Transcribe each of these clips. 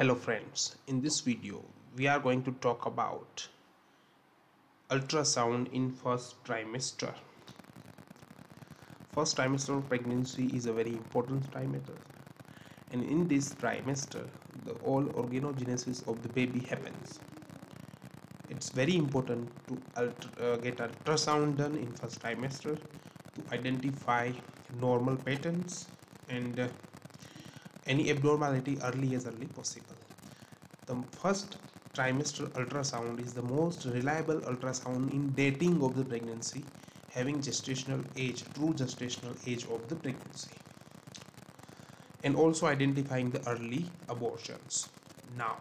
Hello friends, in this video we are going to talk about ultrasound in first trimester. First trimester of pregnancy is a very important trimester and in this trimester the whole organogenesis of the baby happens. It's very important to uh, get ultrasound done in first trimester to identify normal patterns and uh, any abnormality early as early possible. The first trimester ultrasound is the most reliable ultrasound in dating of the pregnancy having gestational age, true gestational age of the pregnancy and also identifying the early abortions. Now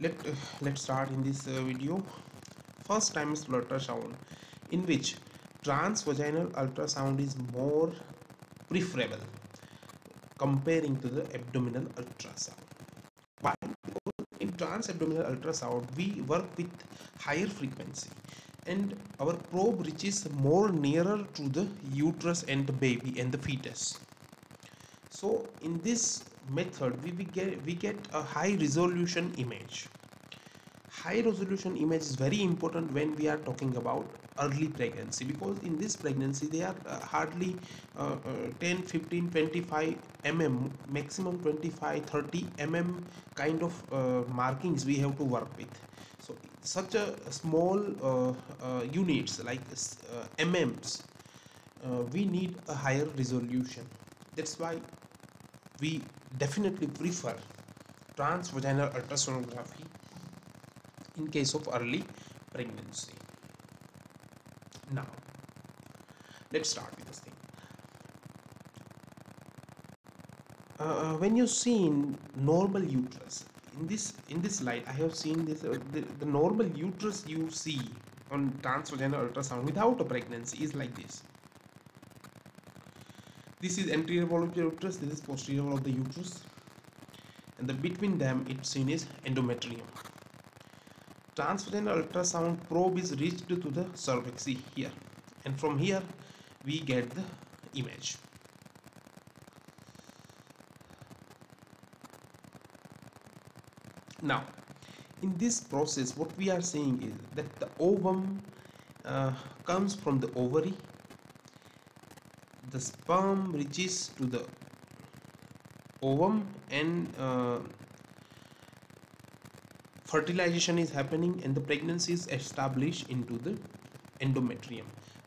let uh, let's start in this uh, video first trimester ultrasound in which transvaginal ultrasound is more preferable comparing to the abdominal ultrasound. Why? In transabdominal ultrasound, we work with higher frequency and our probe reaches more nearer to the uterus and the baby and the fetus. So in this method, we, we get we get a high resolution image high resolution image is very important when we are talking about early pregnancy because in this pregnancy they are uh, hardly uh, uh, 10 15 25 mm maximum 25 30 mm kind of uh, markings we have to work with. So such a small uh, units like mms we need a higher resolution. That's why we definitely prefer transvaginal ultrasonography in case of early pregnancy. Now let's start with this thing. Uh, when you see in normal uterus in this in this slide i have seen this uh, the, the normal uterus you see on transvaginal ultrasound without a pregnancy is like this. This is anterior wall of the uterus this is posterior wall of the uterus and the between them it's seen as endometrium transvaginal ultrasound probe is reached to the cervix here. And from here we get the image. Now in this process what we are seeing is that the ovum uh, comes from the ovary. The sperm reaches to the ovum and uh, fertilization is happening and the pregnancy is established into the endometrium.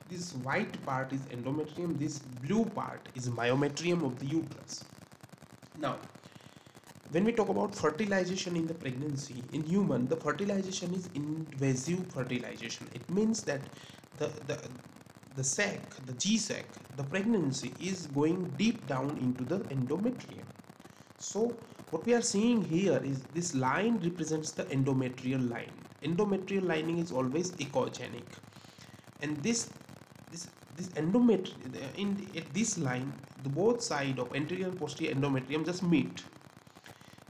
This white part is endometrium this blue part is myometrium of the uterus. Now when we talk about fertilization in the pregnancy in human the fertilization is invasive fertilization. It means that the the the sac the g sac the pregnancy is going deep down into the endometrium so what we are seeing here is this line represents the endometrial line. Endometrial lining is always echogenic. And this this this endometrium in at this line the both side of anterior and posterior endometrium just meet.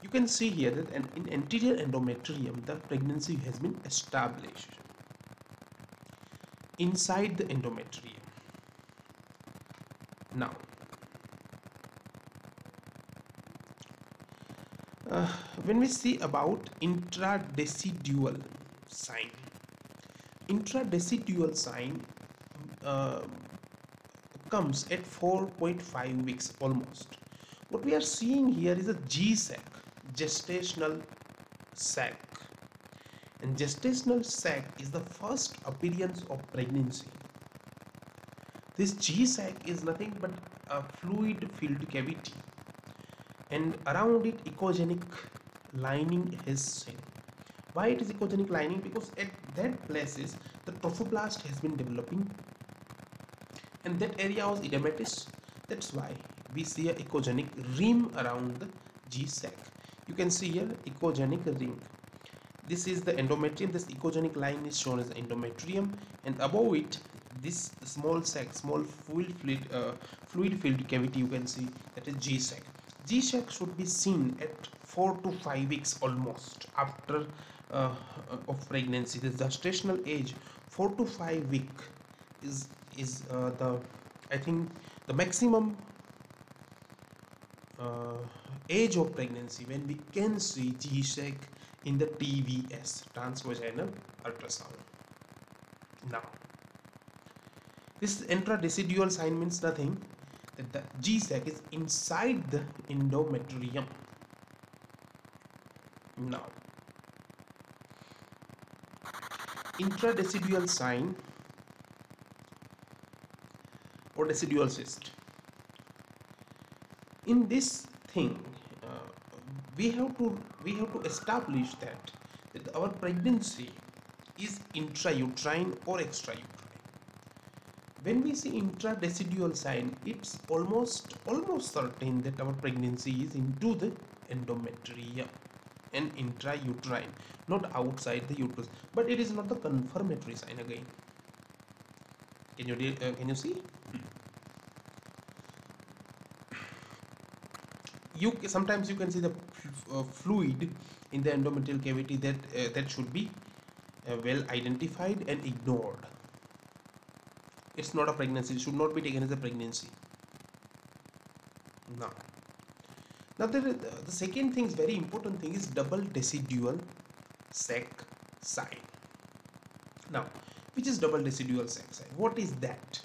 You can see here that in anterior endometrium the pregnancy has been established. Inside the endometrium. Now uh, when we see about intradecidual sign intradecidual sign uh, comes at 4.5 weeks almost. What we are seeing here is a g-sac gestational sac. And gestational sac is the first appearance of pregnancy. This g-sac is nothing but a fluid filled cavity. And around it echogenic lining is seen why it is echogenic lining? Because at that places the trophoblast has been developing and that area was edematous. That's why we see a echogenic rim around the G-sac. You can see here echogenic ring. This is the endometrium. This echogenic line is shown as endometrium. And above it this small sac small fluid fluid, uh, fluid filled cavity you can see that is G-sac. G-sac should be seen at 4 to 5 weeks almost after uh, of pregnancy. The gestational age 4 to 5 week is is uh, the I think the maximum uh, age of pregnancy when we can see G-sac in the TVS transvaginal ultrasound. Now, this intradecidual sign means nothing that the G-sac is inside the endometrium. Now, intradecidual sign or decidual cyst. In this thing, uh, we have to we have to establish that, that our pregnancy is intrauterine or extrauterine when we see intradecidual sign it's almost almost certain that our pregnancy is into the endometrium and intrauterine not outside the uterus but it is not the confirmatory sign again. Can you uh, can you see? You sometimes you can see the uh, fluid in the endometrial cavity that uh, that should be uh, well identified and ignored. It's not a pregnancy it should not be taken as a pregnancy. Now now the, the second thing is very important thing is double decidual sec sign. Now which is double decidual sec sign? What is that?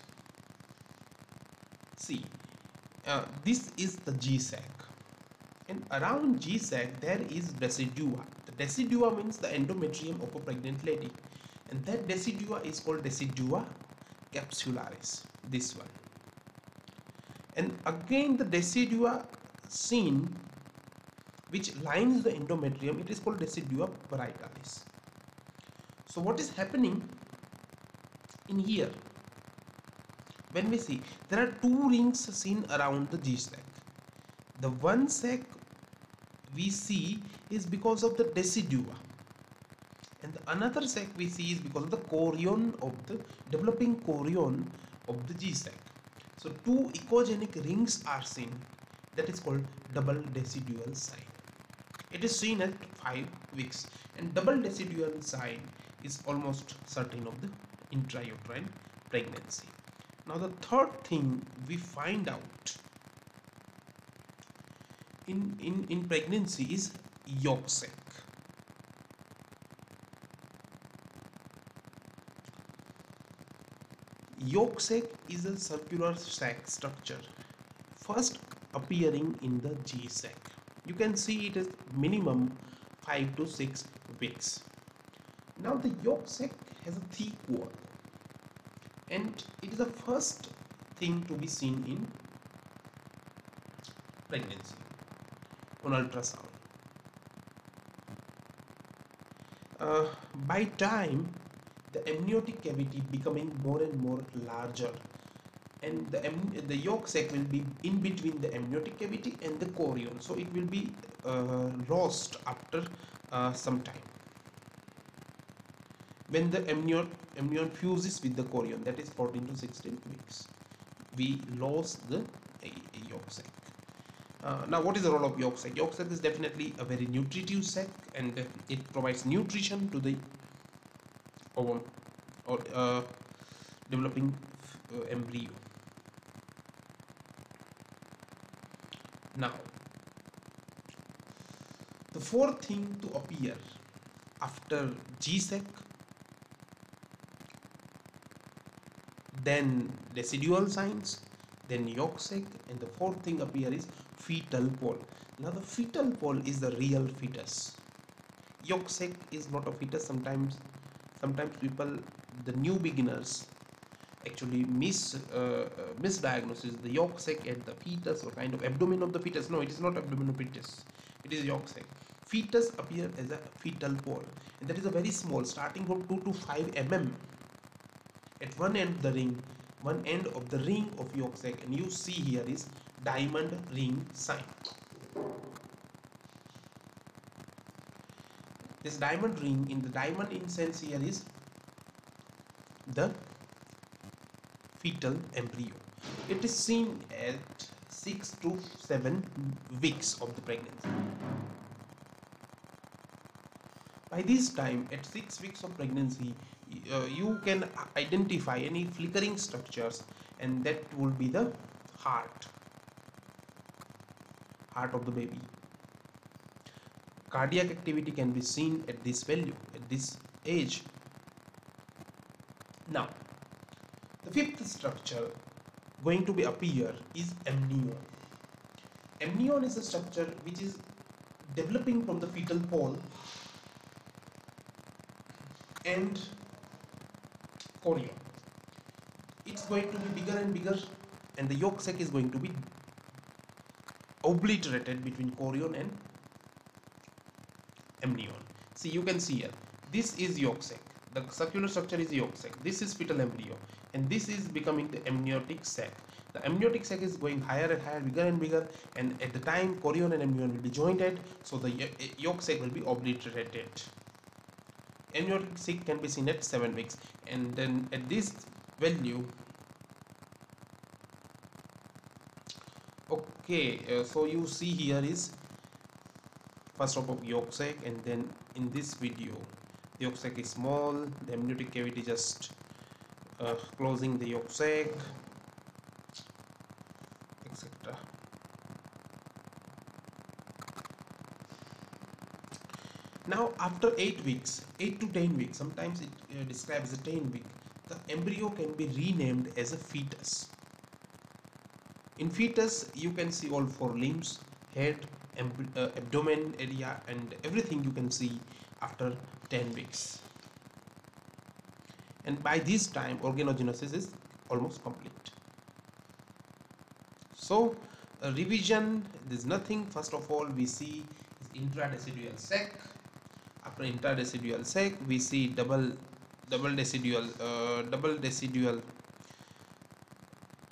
See uh, this is the G sac. And around G sac there is decidua the decidua means the endometrium of a pregnant lady. And that decidua is called decidua capsularis this one. And again the decidua seen which lines the endometrium it is called decidua parietalis so what is happening in here? When we see there are two rings seen around the G sac the one sac we see is because of the decidua and the another sac we see is because of the chorion of the developing chorion of the G sac. So two echogenic rings are seen that is called double decidual sign. It is seen at 5 weeks and double decidual sign is almost certain of the intrauterine pregnancy. Now the third thing we find out in, in, in pregnancy is yolk sac. Yolk sac is a circular sac structure first appearing in the G sac. You can see it is minimum 5 to 6 weeks. Now the yolk sac has a thick wall and it is the first thing to be seen in pregnancy on ultrasound. Uh, by time the amniotic cavity becoming more and more larger and the, the yolk sac will be in between the amniotic cavity and the chorion. So it will be uh, lost after uh, some time. When the amnion amnion fuses with the chorion that is 14 to 16 weeks we lost the yolk sac. Uh, now what is the role of yolk sac? Yolk sac is definitely a very nutritive sac and it provides nutrition to the or, or uh, developing uh, embryo now the fourth thing to appear after G-sac then decidual signs then yolk sac and the fourth thing appear is fetal pole. Now the fetal pole is the real fetus. Yolk sac is not a fetus. Sometimes sometimes people the new beginners actually miss uh, uh, misdiagnosis the yolk sac and the fetus or kind of abdomen of the fetus. No it is not abdomen of fetus it is yolk sac. Fetus appear as a fetal pole and that is a very small starting from 2 to 5 mm at one end the ring one end of the ring of yolk sac and you see here is diamond ring sign. This diamond ring in the diamond in sense here is the fetal embryo. It is seen at 6 to 7 weeks of the pregnancy. By this time at 6 weeks of pregnancy uh, you can identify any flickering structures and that will be the heart. Heart of the baby. Cardiac activity can be seen at this value at this age. Now the fifth structure going to be appear is amnion. Amnion is a structure which is developing from the fetal pole and chorion it's going to be bigger and bigger and the yolk sac is going to be obliterated between chorion and amnion. See you can see here this is yolk sac the circular structure is yolk sac. This is fetal embryo and this is becoming the amniotic sac. The amniotic sac is going higher and higher bigger and bigger and at the time chorion and amnion will be jointed so the yolk sac will be obliterated. Amniotic sac can be seen at 7 weeks and then at this value okay uh, so you see here is first drop of yolk sac and then in this video the yolk sac is small the amniotic cavity just uh, closing the yolk sac etc now after 8 weeks 8 to 10 weeks sometimes it uh, describes a 10 week the embryo can be renamed as a fetus. In fetus you can see all four limbs head uh, abdomen area and everything you can see after 10 weeks. And by this time organogenesis is almost complete. So a revision there's nothing. First of all we see intradecidual sac. After intradecidual sac we see double double decidual uh, double decidual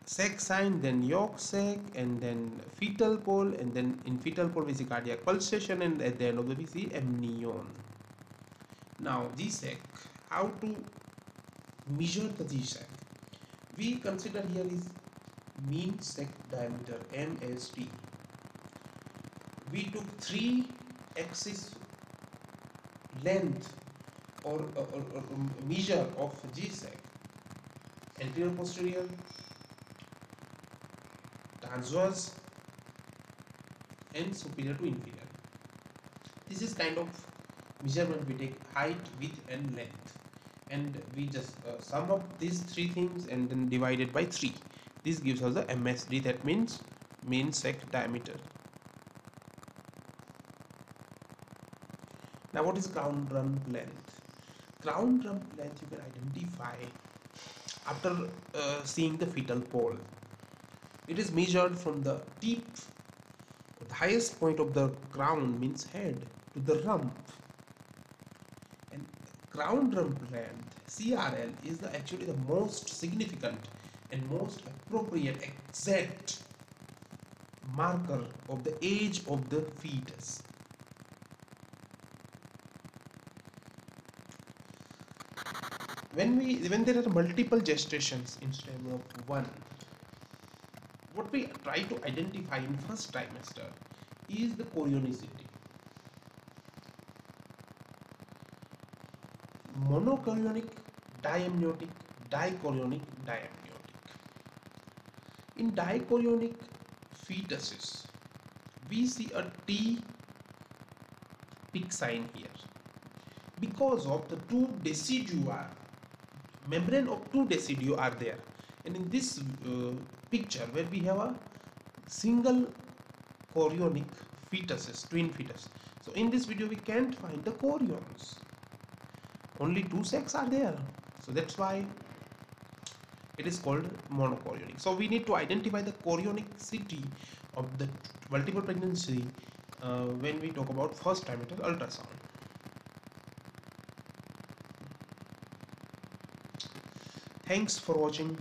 sac sign then yolk sac and then fetal pole and then in fetal pole we see cardiac pulsation and at the end of the we see amnion now G-sac, how to measure the g-sac we consider here is mean sec diameter MSD we took three axis length or, or, or, or um, measure of g-sac anterior posterior transverse and superior to inferior. This is kind of measurement we take height width and length. And we just uh, sum up these three things and then divide it by 3 this gives us the MSD that means mean sac diameter. Now what is crown rump length? Crown rump length you can identify after uh, seeing the fetal pole. It is measured from the tip. The highest point of the crown means head to the rump crown length CRL is the actually the most significant and most appropriate exact marker of the age of the fetus. When we when there are multiple gestations instead of one what we try to identify in first trimester is the chorionicity monochorionic diamniotic dichorionic diamniotic. In dichorionic fetuses we see a T peak sign here. Because of the two decidua membrane of two decidua are there. And in this uh, picture where we have a single chorionic fetuses twin fetus. So in this video we can't find the chorions only two sacs are there. So that's why it is called monochorionic. So we need to identify the chorionicity of the multiple pregnancy uh, when we talk about first trimester ultrasound. Thanks for watching